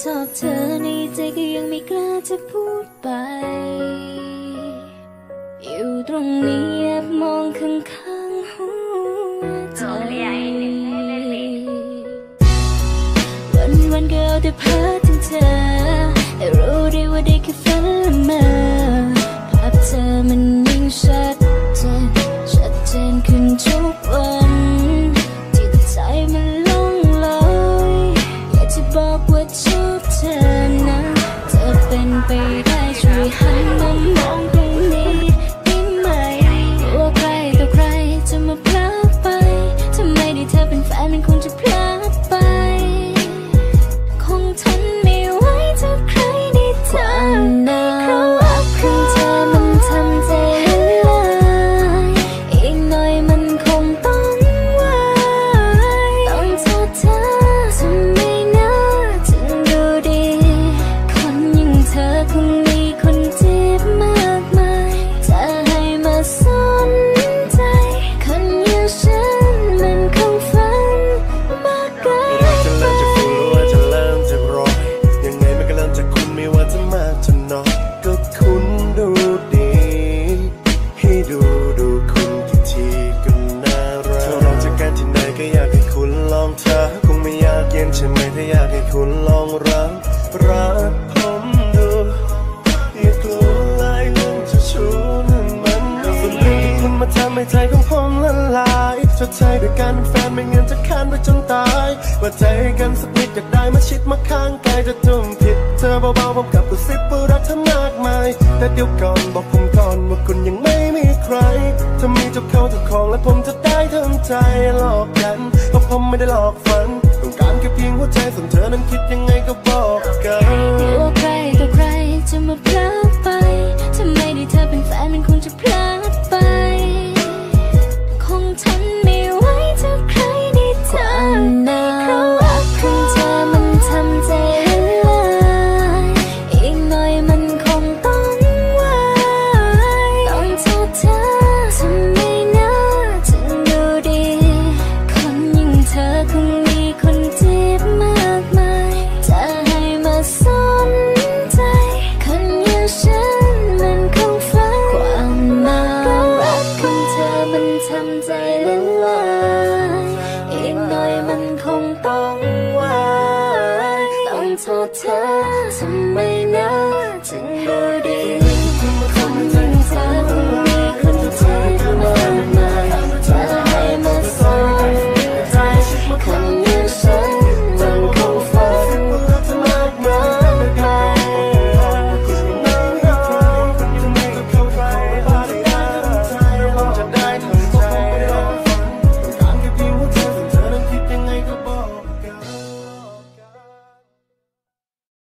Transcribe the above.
ชอบเธอในใจก็ยังไม่กล้าจะพูดไป อยู่ตรงนี้แอบมองข้างๆหัวใจวันวันก็เอาแต่เพ้อถึงเธอแต่รู้ไดีว่าได้แค่ฝันละเมอภาพเธอมันยิ่งชัดเจนชัดเจนขึ้นทุกวันจิตใจมันล่องลอยอยากจะบอกว่าชอบ เธอนะเธอเป็นไปได้ช่วยหั ให้ใจของผมละลายชดใช้ด้วยการเป็นแฟนไม่เงั้นจะค้านไปจนตายว่าใจกันสักนิดอยากได้มาชิดมาข้างกายจะทุ่มผิดเธอเบาๆผมกับกระซิบว่ารักเธอมากมาย แต่เดี๋ยวก่อนบอกผมก่อนว่าคุณยังไม่มีใครถ้ามีเจ้าเขาเจ้าของและผมจะได้ทำใจหลอกกันเพราะผมไม่ได้หลอกฝันต้องการแค่เพียงหัวใจส่วนเธอนั้นคิดยังไงก็บอก มันทำใจเละลายอีกหน่อยมันคงต้องวายต้องโทษเธอทำไมนะจึงดูดี